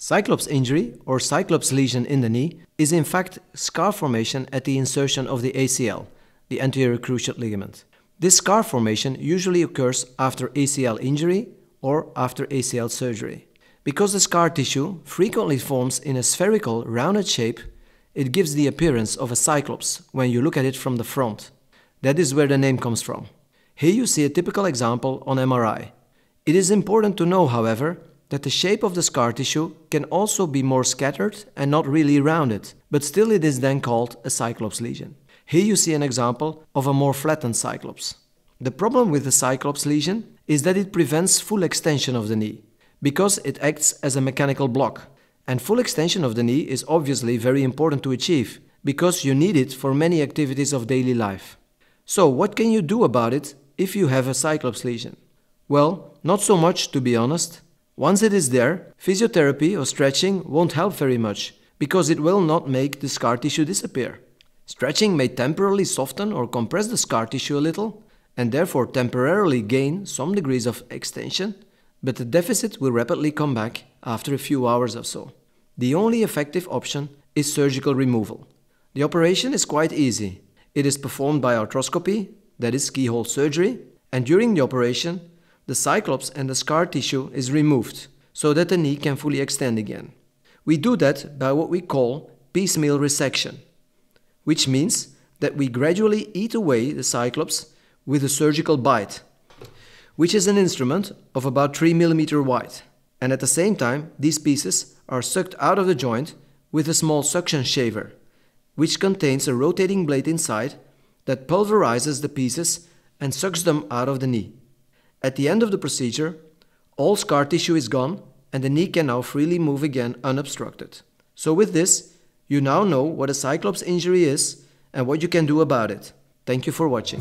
Cyclops injury or Cyclops lesion in the knee is in fact scar formation at the insertion of the ACL, the anterior cruciate ligament. This scar formation usually occurs after ACL injury or after ACL surgery. Because the scar tissue frequently forms in a spherical, rounded shape, it gives the appearance of a cyclops when you look at it from the front. That is where the name comes from. Here you see a typical example on MRI. It is important to know, however, that the shape of the scar tissue can also be more scattered and not really rounded, but still it is then called a cyclops lesion. Here you see an example of a more flattened cyclops. The problem with the cyclops lesion is that it prevents full extension of the knee, because it acts as a mechanical block. And full extension of the knee is obviously very important to achieve, because you need it for many activities of daily life. So what can you do about it if you have a cyclops lesion? Well, not so much to be honest. Once it is there, physiotherapy or stretching won't help very much because it will not make the scar tissue disappear. Stretching may temporarily soften or compress the scar tissue a little and therefore temporarily gain some degrees of extension, but the deficit will rapidly come back after a few hours or so. The only effective option is surgical removal. The operation is quite easy. It is performed by arthroscopy, that is keyhole surgery, and during the operation, the cyclops and the scar tissue is removed so that the knee can fully extend again. We do that by what we call piecemeal resection, which means that we gradually eat away the cyclops with a surgical bite, which is an instrument of about 3 mm wide. And at the same time, these pieces are sucked out of the joint with a small suction shaver, which contains a rotating blade inside that pulverizes the pieces and sucks them out of the knee. At the end of the procedure, all scar tissue is gone and the knee can now freely move again unobstructed. So with this, you now know what a cyclops injury is and what you can do about it. Thank you for watching.